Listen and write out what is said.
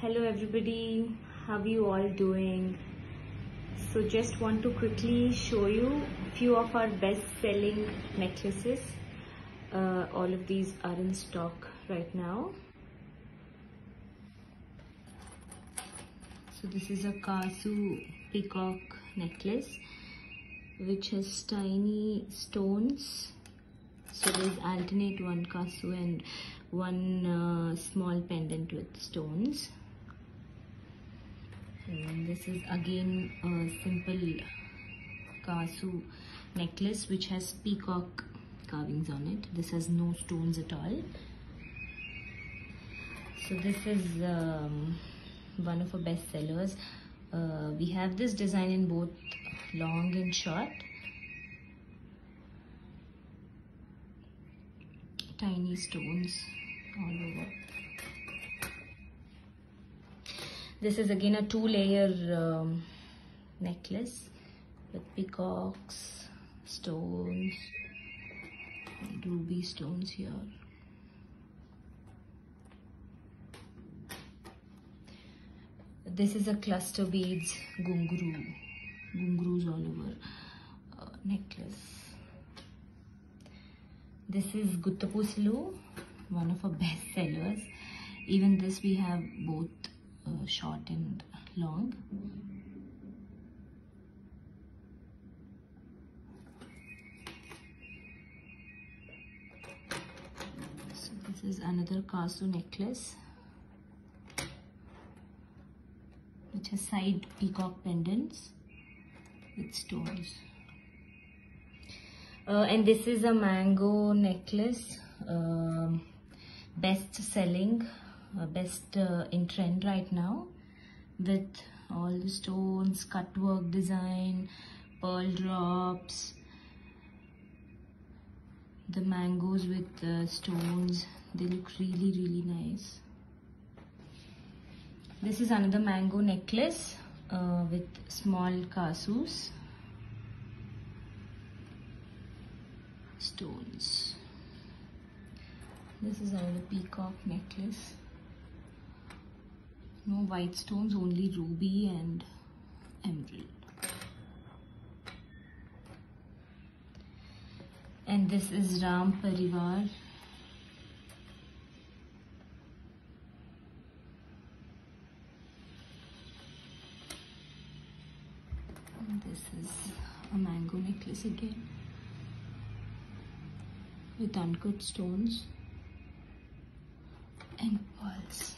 Hello everybody, how are you all doing? So just want to quickly show you a few of our best selling necklaces. Uh, all of these are in stock right now. So this is a Kasu peacock necklace which has tiny stones. So there's alternate one Kasu and one uh, small pendant with stones. And this is again a simple Kasu necklace which has peacock carvings on it. This has no stones at all. So this is um, one of our best sellers. Uh, we have this design in both long and short. Tiny stones all over. This is again a two layer um, necklace with peacocks, stones, ruby stones here. This is a cluster beads gunguru, gungurus all over uh, necklace. This is Guttapusalu, one of our best sellers. Even this we have both uh, short and long. So this is another Kasu necklace which has side peacock pendants with stones. Uh, and this is a mango necklace um, best selling uh, best uh, in trend right now with all the stones cut work design pearl drops the mangoes with the stones. They look really really nice. This is another mango necklace uh, with small kasus stones. This is another peacock necklace no white stones only ruby and emerald and this is ram parivar this is a mango necklace again with uncut stones and pearls.